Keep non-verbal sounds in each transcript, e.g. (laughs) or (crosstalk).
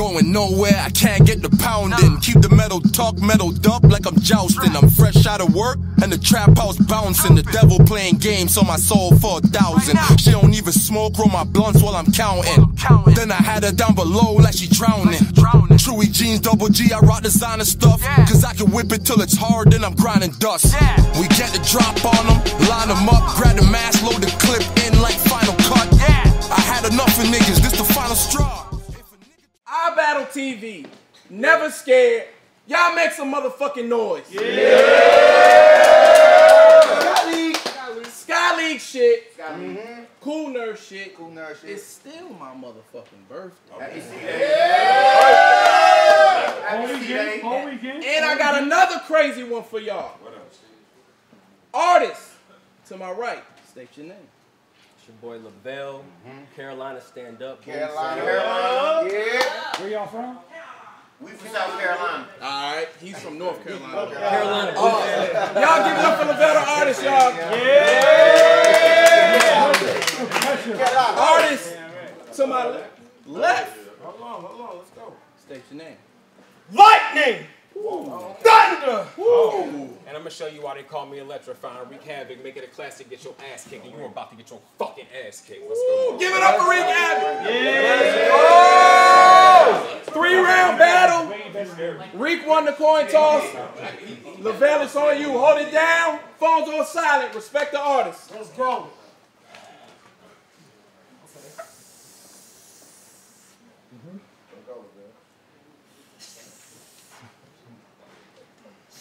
Going nowhere, I can't get the pounding. Keep the metal talk metaled up like I'm jousting. I'm fresh out of work and the trap house bouncing. The devil playing games on my soul for a thousand. She don't even smoke, roll my blunts while I'm counting. Then I had her down below like she drowning. Chewy jeans, double G, I rock designer stuff. Cause I can whip it till it's hard, then I'm grinding dust. We get the drop on them, line them up, grab the mask, load the clip in like final cut. I had enough of niggas, this the final straw. iBattleTV. Never scared. Y'all make some motherfucking noise. Yeah. Sky League. Sky League shit. Mm-hmm. Mm-hmm. Cool nurse shit. Cool nurse shit. It's still my motherfucking birthday. Happy C-Day. Happy C-Day. And I got another crazy one for y'all. What else? Artists to my right. State your name. It's your boy Lavelle, mm-hmm. Carolina Stand Up. Carolina. Carolina. Yeah. Where y'all from? We from South Carolina. All right, he's from North Carolina. Carolina. Oh. Y'all give it up for the better artists, y'all. Artists to my le- left. Hold on, hold on, let's go. State your name. Lightning! Thunder! And I'm gonna show you why they call me Electrifying. Wreak havoc, make it a classic, get your ass kicked, and you're about to get your fucking ass kicked. Let's go. Give it up for Reek Havik. Oh! Three round battle. Reek won the coin toss. Lavelle, it's on you. Hold it down. Phones on silent. Respect the artist. Let's go.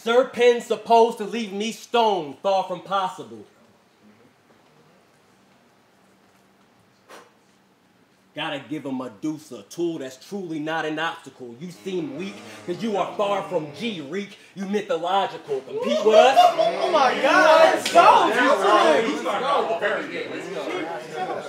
Sir Penn supposed to leave me stone, far from possible. Gotta give a Medusa, a tool that's truly not an obstacle. You seem weak, cause you are far from G, Reek. You mythological. Compete with us? Oh my god, let's go! let's go!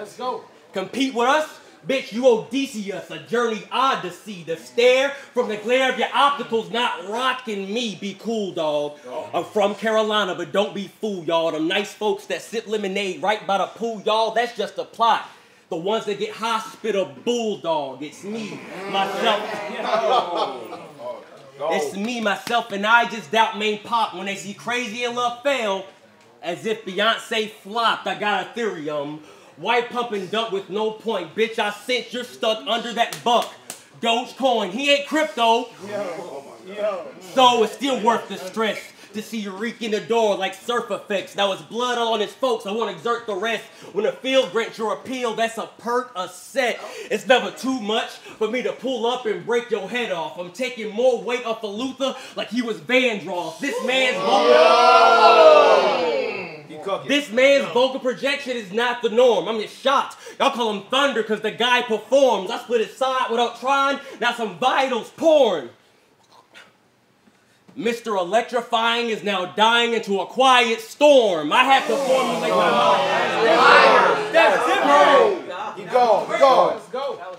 Let's go. Compete with us? Bitch, you Odysseus, a journey odyssey. The stare from the glare of your opticals not rocking me. Be cool, dog. I'm from Carolina, but don't be fooled, y'all. Them nice folks that sip lemonade right by the pool, y'all, that's just a plot. The ones that get hospital bulldog. It's me, myself. (laughs) It's me, myself, and I just doubt main pop when they see Crazy in Love fail. As if Beyonce flopped, I got Ethereum. White pump and dump with no point. Bitch, I sense you're stuck under that buck. Dogecoin, he ain't crypto. So it's still worth the stress to see you reek in the door like surf effects. Now it's blood on his folks. I won't exert the rest. When the field grants your appeal, that's a perk, a set. It's never too much for me to pull up and break your head off. I'm taking more weight off of Luther like he was Vandross. This man's vocal, this man's vocal projection is not the norm. I'm just shocked. Y'all call him Thunder because the guy performs. I split his side without trying. Now some vitals pouring. Mr. Electrifying is now dying into a quiet storm. I have to formulate my mind. Keep going. Keep going.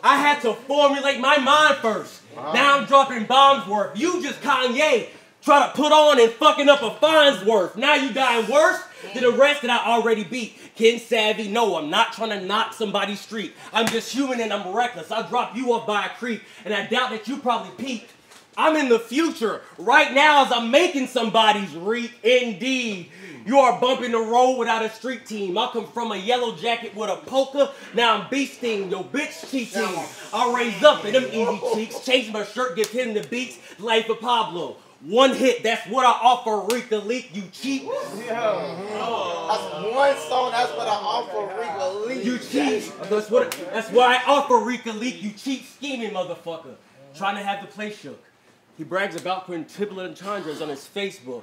I had to formulate my mind 1st Now I'm dropping bombs worth. You just Kanye try to put on and fucking up a fine's worth. Now you dying worse than the rest that I already beat. Ken Savvy, no, I'm not trying to knock somebody's street. I'm just human and I'm reckless. I drop you off by a creek, and I doubt that you probably peaked. I'm in the future right now as I'm making somebody's reek. Indeed, you are bumping the road without a street team. I come from a yellow jacket with a polka. Now I'm beasting your bitch cheating. I raise up in them easy cheeks, change my shirt, give him the beats. Life of Pablo. One hit, that's what I offer. Rika Leak, you cheat. That's one song. That's what I offer Rico Lee. You cheat. That's what. That's why I offer Rika Leak. You cheat, scheming motherfucker. Trying to have the place shook. He brags about quintuplet entendres on his Facebook.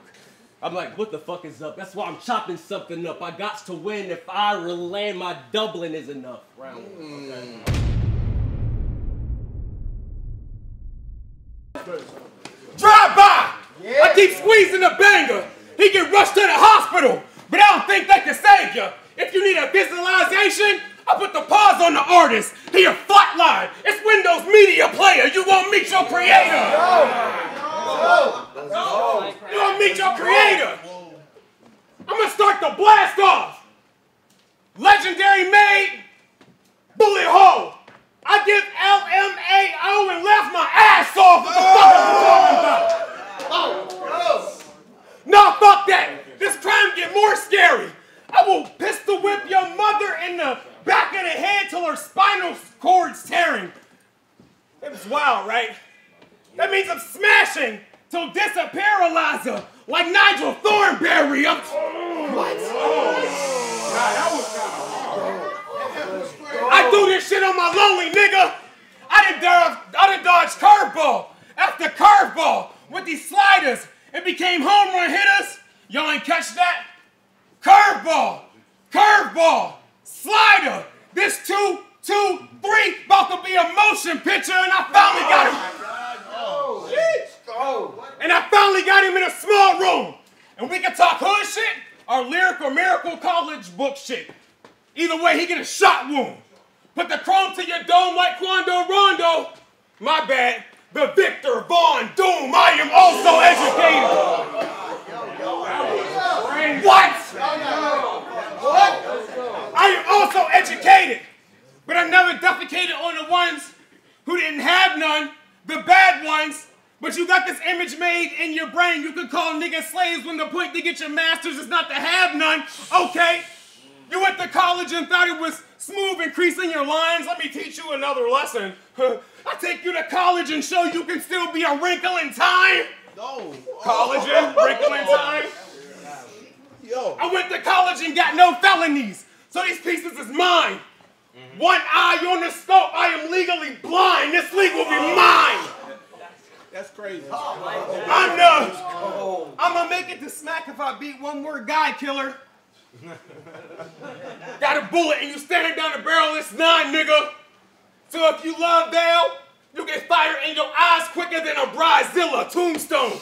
I'm like, what the fuck is up? That's why I'm chopping something up. I got to win if I land my doubling is enough. Round one. Hmm. Drive by! I keep squeezing the banger. He get rushed to the hospital, but I don't think they can save you. If you need a visualization, I put the pause on the artist. He a flatline. It's Windows Media Player. You won't meet your creator. No. No. No. You won't meet your creator. I'm gonna start the blast off. Legendary made bullet hole. I did LMAO and left my ass off. What the fuck are you talking about? Oh. No, fuck that. This crime get more scary. I will pistol whip your mother in the back of the head till her spinal cord's tearing. That's wild, right? That means I'm smashing till disappearalyze like Nigel Thornberry. I'm... What? I threw this shit on my lonely nigga. I didn't dodge, I didn't dodge curveball after curveball with these sliders and became home run hitters. Y'all ain't catch that? Curveball, curveball, slider. This two, two, three about to be a motion picture, and I finally got him. Oh, oh. And I finally got him in a small room. And we can talk hood shit or lyrical miracle college book shit. Either way, he get a shot wound. Put the chrome to your dome like Quando Rondo. My bad. The Victor Von Doom. I am also educated. What? What? I am also educated. But I never defecated on the ones who didn't have none, the bad ones. But you got this image made in your brain. You can call niggas slaves when the point to get your masters is not to have none. Okay. You went to college and thought it was smooth increasing your lines. Let me teach you another lesson. (laughs) I take you to college and show you can still be a wrinkle in time. No. College and oh. wrinkle in time. Yo. I went to college and got no felonies. So these pieces is mine. Mm-hmm. One eye on the scope. I am legally blind. This league will be oh. mine. That's crazy. I'm the. I'm gonna make it to smack if I beat one more guy killer. (laughs) Got a bullet and you standing down the barrel, it's nine, nigga. So if you love Dale, you get fire in your eyes quicker than a bridezilla. Tombstone.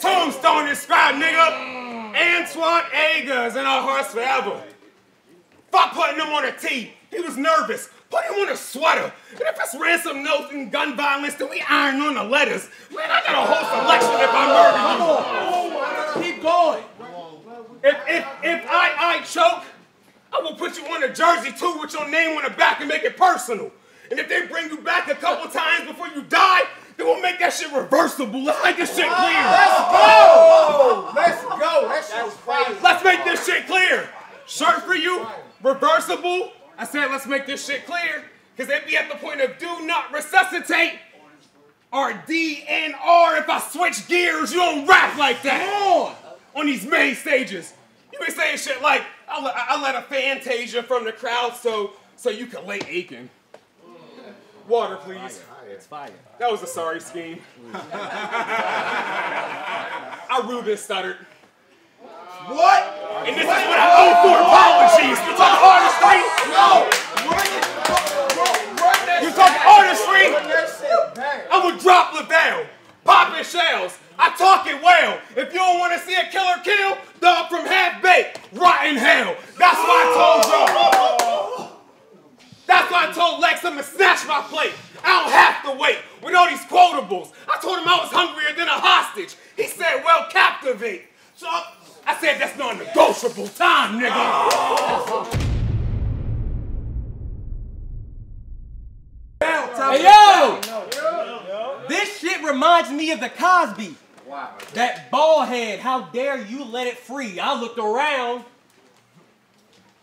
Tombstone is nigga. Antoine Eggers in our hearts forever. Fuck putting him on a tee. He was nervous. Put him on a sweater. And if it's ransom notes and gun violence, then we iron on the letters. Man, I got a whole selection if I murder you. Keep going. If, if, if I, I choke, I will put you on a jersey too with your name on the back and make it personal. And if they bring you back a couple times before you die, then we'll make that shit reversible. Let's make this shit clear. Let's go! Let's go. That shit was crazy. Let's make this shit clear. Shirt for you, reversible. I said, let's make this shit clear. Because they'd be at the point of do not resuscitate or DNR. If I switch gears, you don't rap like that. Come On these main stages. You be saying shit like, I let, I let a fantasia from the crowd so, so you can lay aching. Water, please. It's fire. That was a sorry scheme. (laughs) I Ruben Studdard. What? And this is what I owe for apologies. You talk artistry? No! Run it. Run that You shit talk back. artistry? Run that shit back. I would drop Lavelle, popping shells. I talk it well. If you don't want to see a killer kill, dog from half baked, rot in hell. That's why I told y'all. That's why I told Lex I'm gonna snatch my plate. I don't have to wait with all these quotables. I told him I was hungrier than a hostage. He said, well, captivate. So I said, that's non-negotiable time, nigga. Hey yo! This shit reminds me of the Cosby. That bald head, how dare you let it free? I looked around.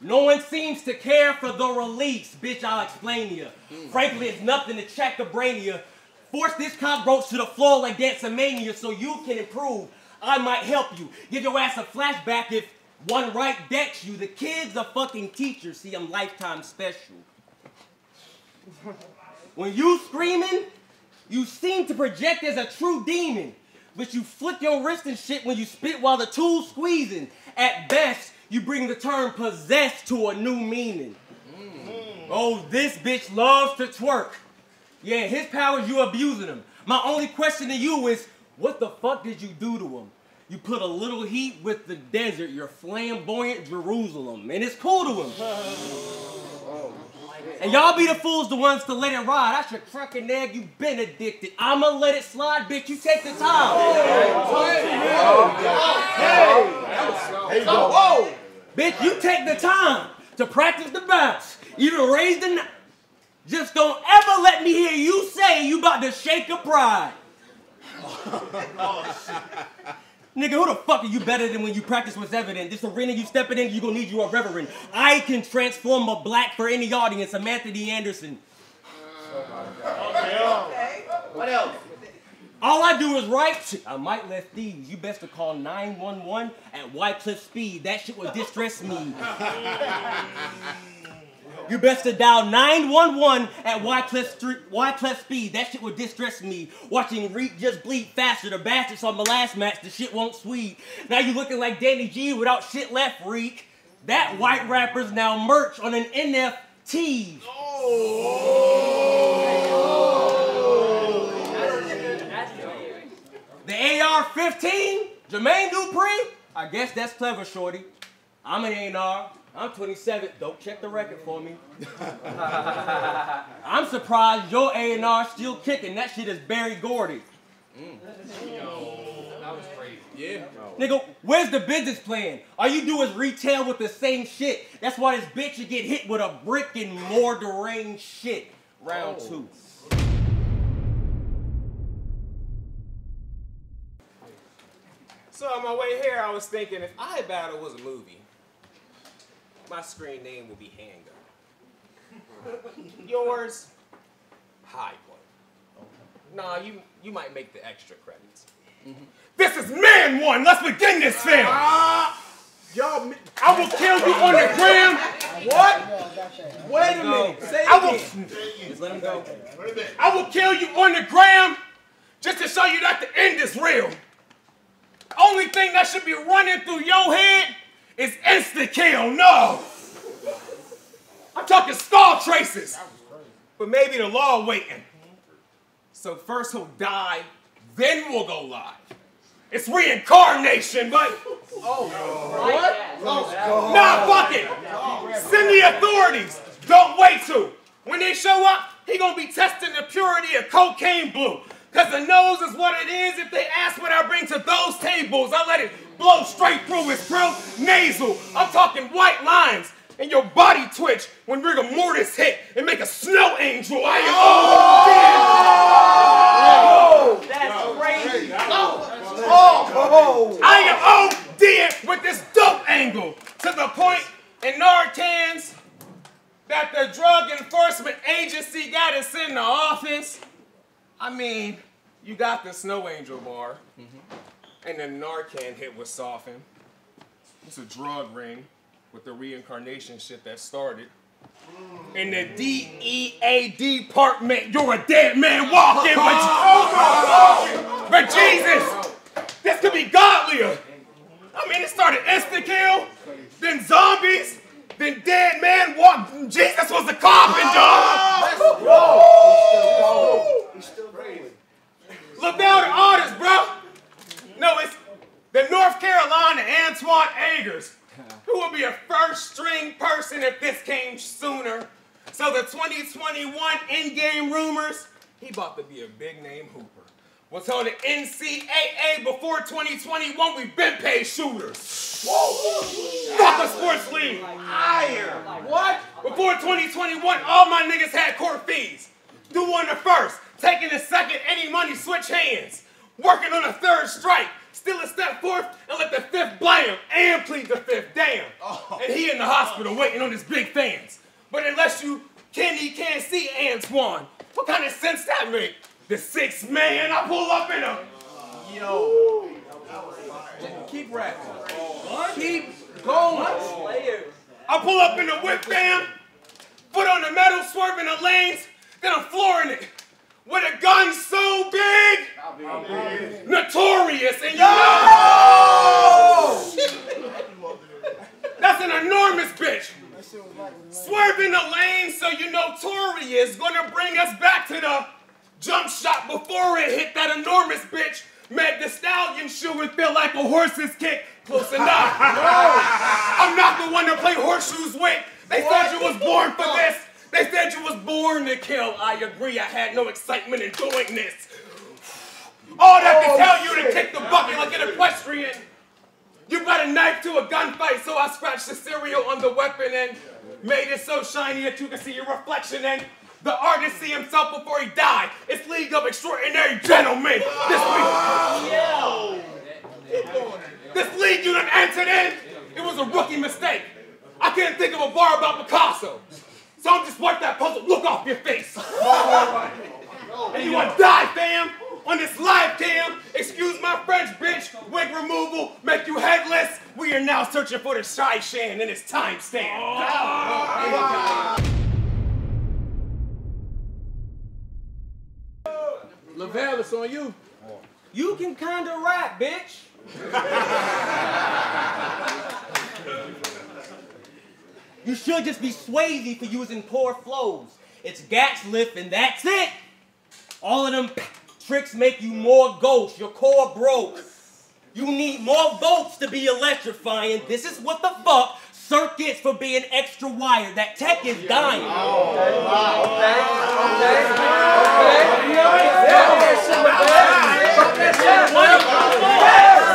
No one seems to care for the release. Bitch, I'll explain to you. Hmm. Frankly, it's nothing to check the brain of you. Force this cockroach to the floor like Dancemania so you can improve. I might help you. Give your ass a flashback if one right decks you. The kid's a fucking teacher. See, I'm lifetime special. (laughs) When you screaming, you seem to project as a true demon. But you flick your wrist and shit when you spit while the tool's squeezing. At best, you bring the term possessed to a new meaning. Mm. Oh, this bitch loves to twerk. Yeah, his powers, you abusing him. My only question to you is, what the fuck did you do to him? You put a little heat with the desert, your flamboyant Jerusalem, and it's cool to him. (laughs) And y'all be the fools, the ones to let it ride. I should crack an egg, you been addicted. I'ma let it slide, bitch. You take the time. You go. Whoa! Bitch, you take the time to practice the bounce. Even raise the. kn- Just don't ever let me hear you say you about to shake a pride. (laughs) Nigga, who the fuck are you better than when you practice what's evident? This arena you stepping in, you gonna need you a reverend. I can transform a black for any audience, Samantha D. Anderson. What else? All I do is write. I might let these. You best to call 911 at Wyclef speed. That shit will distress me. (laughs) You best to dial 911 at Wyclef Street, speed. That shit would distress me. Watching Reek just bleed faster. The bastards on the last match, the shit won't sweet. Now you looking like Danny G without shit left, Reek. That white rapper's now merch on an NFT. The AR-15, Jermaine Dupri. I guess that's clever, shorty. I'm an A&R. I'm 27. Don't check the record for me. (laughs) I'm surprised your A&R still kicking. That shit is Berry Gordy. Mm. Yo, that was crazy. Yeah. Nigga, where's the business plan? All you do is retail with the same shit. That's why this bitch should get hit with a brick and more deranged shit. Round two. So on my way here, I was thinking if iBattle was a movie, my screen name will be Handgun. (laughs) Yours, High Point. Nah, you you might make the extra credits. Mm-hmm. This is man one. Let's begin this film. Ah! Y'all, I will kill you on the gram. what? Wait a minute. Say I will. Just let him go. I will kill you on the gram just to show you that the end is real. Only thing that should be running through your head is insta kill. No. I'm talking skull traces. But maybe the law waiting. So first he'll die, then we'll go live. It's reincarnation, but oh, what? Oh, nah, fuck it. Send the authorities. Don't wait to. When they show up, he gonna be testing the purity of cocaine blue. Cause the nose is what it is. If they ask what I bring to those tables, I let it blow straight through his throat, nasal. I'm talking white lines. And your body twitch when rigor mortis hit and make a snow angel. I am oh, That's crazy. Oh, I am ODing with this dope angle to the point in Narcans that the Drug Enforcement Agency got us in the office. I mean, you got the Snow Angel bar, mm-hmm. And the Narcan hit was softened. It's a drug ring with the reincarnation shit that started. In the DEA department, you're a dead man walking, but, (laughs) but Jesus, this could be godlier. I mean, it started insta-kill, then zombies, then dead man walk. Jesus was the carpenter. Lavelle the artist, bro. No, it's the North Carolina Antoine Agers, who will be a first string person if this came sooner. So the 2021 in-game rumors, he about to be a big name hooper. Was told the NCAA before 2021 we've been paid shooters. Fuck a sports league. What? Before 2021, all my niggas had court fees. Do one the first, taking the second, any money switch hands. Working on a third strike, still a step fourth, and let the fifth blam and plead the fifth damn. Oh. And he in the hospital waiting on his big fans. But unless you can he can't see Antoine, what kind of sense that make? The sixth man, I pull up in a Yo. Keep rapping. Keep going. I pull up in the whip fam, foot on the metal, swerving the lanes, then I'm flooring it. With a gun so big, notorious, and you know. That's an enormous bitch. Swerving the lane so you notorious, gonna bring us back to the jump shot before it hit that enormous bitch. Meg the stallion shoe and feel like a horse's kick. Close enough. (laughs) I'm not the one to play horseshoes with. They said you was born for this. They said you was born to kill. I agree, I had no excitement in doing this. All that to oh, tell you to kick the bucket like an equestrian. You got a knife to a gunfight, so I scratched the cereal on the weapon and made it so shiny that you can see your reflection and the artist see himself before he died. It's League of Extraordinary Gentlemen. This oh, league, this league you done entered in, it was a rookie mistake. I couldn't think of a bar about Picasso. So I'm just wipe that puzzle look off your face. and you wanna die, fam? On this live cam, excuse my French, bitch, wig removal, make you headless. We are now searching for the Shy Shan and its timestamp. Lavelle, it's on you. You can kinda rap, bitch. You should just be Swayze for using poor flows. It's Gats lift and that's it. All of them tricks make you more ghost. Your core broke. You need more votes to be electrifying. This is what the fuck circuits for being extra wired. That tech is dying.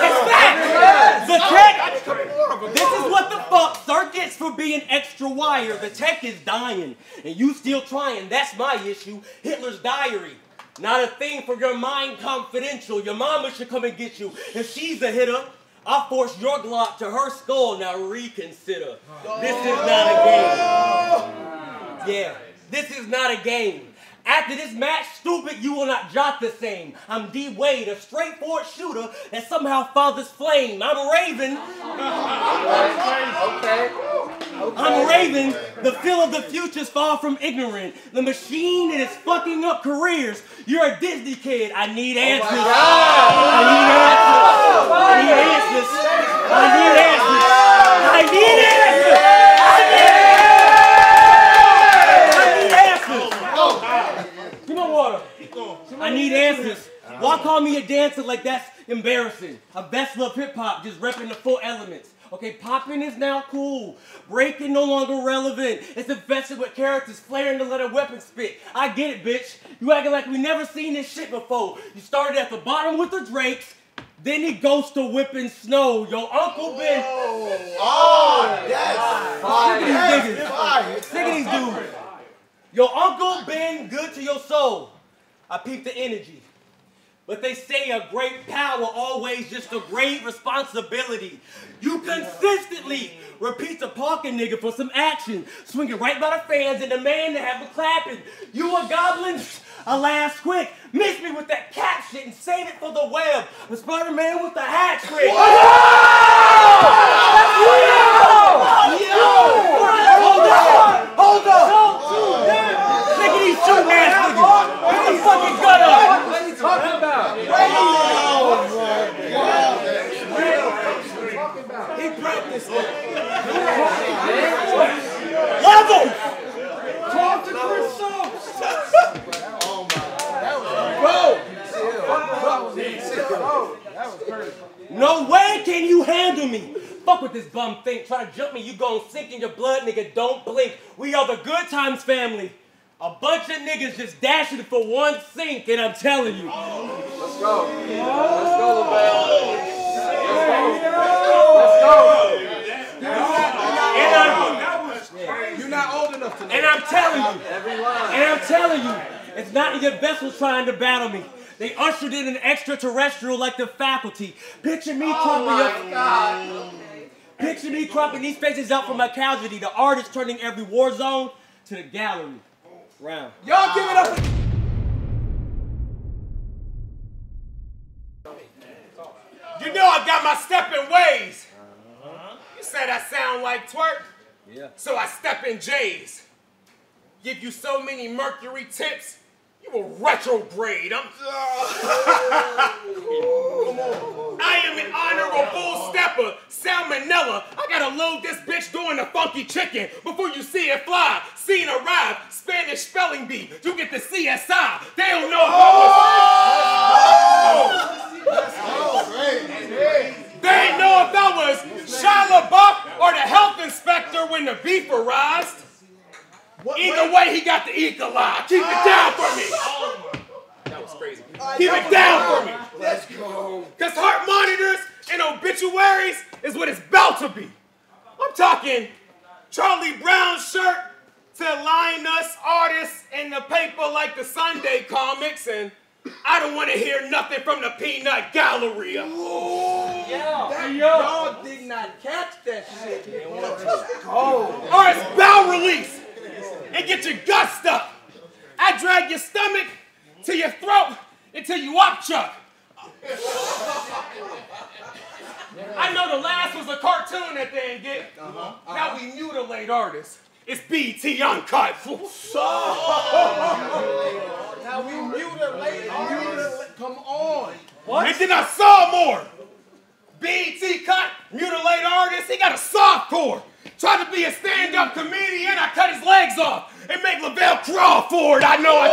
It's fact. The tech. This is what the fuck Cirque gets for being extra wire. The tech is dying, and you still trying. That's my issue. Hitler's diary. Not a thing for your mind confidential. Your mama should come and get you. If she's a hitter, I'll force your Glock to her skull. Now reconsider. This is not a game. Yeah, this is not a game. After this match, stupid, you will not jot the same. I'm D Wade, a straightforward shooter that somehow fathers flame. I'm Raven. Okay. I'm Raven. The feel of the future's far from ignorant. The machine that is fucking up careers. You're a Disney kid. Oh, I need answers. I need answers. I need answers. I need answers. I need answers. I need answers. Give me water. I need answers. Uh-huh. Why call me a dancer like that's embarrassing? A best of hip hop, just repping the four elements. Okay, popping is now cool. Breaking no longer relevant. It's invested with characters flaring to let a weapon spit. I get it, bitch. You acting like we never seen this shit before. You started at the bottom with the Drakes, then he goes to whipping snow. Your uncle been Oh, ah, yes. Sick of these Yes. niggas. Fire. Sick of these dudes. Your uncle been good to your soul. I peep the energy. But they say a great power always just a great responsibility. You consistently repeat the parking nigga for some action, swinging right by the fans and the man to have the clapping. You a goblin? (laughs) Alas, quick, miss me with that cap shit and save it for the web. The Spider-Man with the hat trick. Hold up! Hold up! Look at these shooting ass niggas! Put the fucking gun up! What are you talking about? He practiced it. Level! Talk to Chris Stokes. (laughs) No way can you handle me! Fuck with this bum thing. Try to jump me, you gon' sink in your blood, nigga. Don't blink. We are the good times family. A bunch of niggas just dashing for one sink, and I'm telling you. Let's go. Let's go, Lavelle. Let's go. And I'm, You're not old enough to know. and I'm telling you. And I'm telling you, it's not your vessel trying to battle me. They ushered in an extraterrestrial like the faculty. Picture me crumping up. Picture me crumping these faces out from my casualty. The artist turning every war zone to the gallery. Round. Y'all give it up. You know I got my stepping ways. You said I sound like twerk, Yeah. so I step in J's. Give you so many Mercury tips, you will retrograde. I'm. (laughs) I am an honorable stepper, salmonella. I gotta load this bitch doing the funky chicken before you see it fly. Scene arrive, Spanish spelling bee. You get the CSI. They don't know oh! if I was. They ain't know if I was Shia LaBeouf or the health inspector when the beef arrived. Either way, he got to eat the eagle eye. Keep it down for me. That was crazy. Keep it down for me. Let's go. Because heart monitors and obituaries is what it's about to be. I'm talking Charlie Brown shirt to line us artists in the paper like the Sunday comics, and I don't want to hear nothing from the Peanut Galleria. That, y'all did not catch that shit. Or it's bow release. and get your guts stuck. I drag your stomach to your throat until you up chuck. I know the last was a cartoon that they didn't get. Now we mutilate artists. It's BT Uncut. So! Now we mutilate artists. Come on. And then I saw more. BT cut, mutilate artist, he got a soft core. Tried to be a stand-up comedian, I cut his legs off and make Lavelle crawl for it. I know I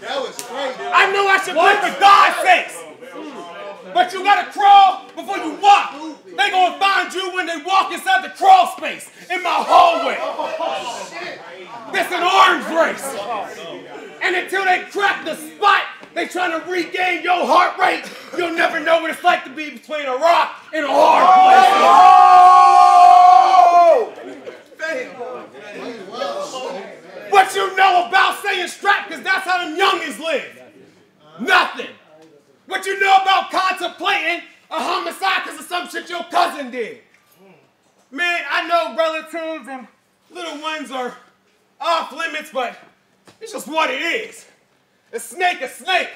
That was great. just I know I should play for God's sakes. But you gotta crawl before you walk. They gonna find you when they walk inside the crawl space in my hallway. This an arms race. And until they crack the spot, they trying to regain your heart rate. You'll never know what it's like to be between a rock and a hard place. What you know about saying strap, because that's how them youngins live. Nothing. What you know about contemplating a homicide because of some shit your cousin did. Man, I know relatives and little ones are off limits, but it's just what it is. A snake, a snake.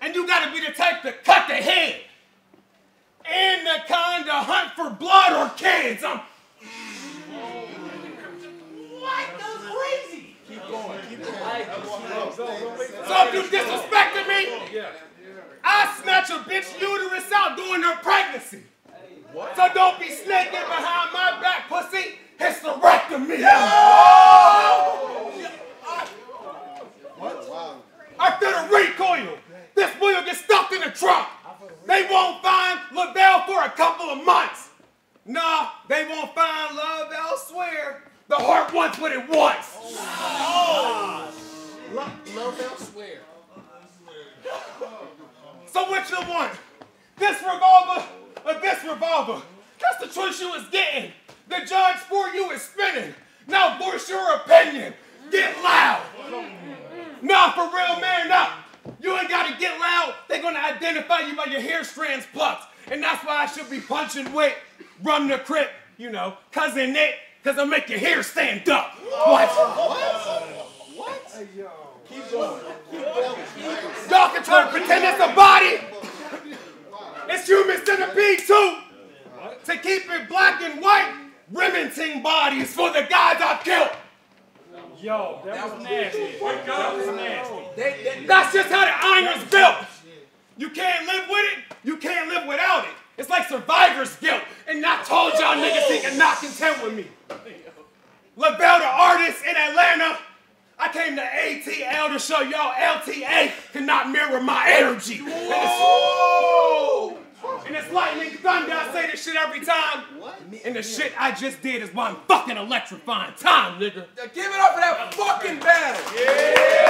And you gotta be the type to cut the head. And the kind to hunt for blood or kids. I'm. What? That was crazy. If you disrespected That's the choice you was getting. The judge for you is spinning. Now voice your opinion. Get loud. Nah, for real, man, up. You ain't gotta get loud. They're gonna identify you by your hair strands plucked. And that's why I should be punching weight. Run the crip, you know, cousin Nick, cause I make your hair stand up. What? What? What? Hey, yo. Keep going. Keep going. Y'all can try to pretend it's a body. It's human centipede too. To keep it black and white, Remington bodies for the guys I killed. Yo, that was nasty. That was nasty. That's just how the iron's built. You can't live with it, you can't live without it. It's like survivor's guilt. And I told y'all niggas he can not content with me. Lavelle the artist in Atlanta. I came to ATL to show y'all LTA cannot mirror my energy. And it's, and it's lightning thunder. I say this shit every time. What? And the shit I just did is why I'm fucking electrifying time, nigga. Give it up for that fucking battle.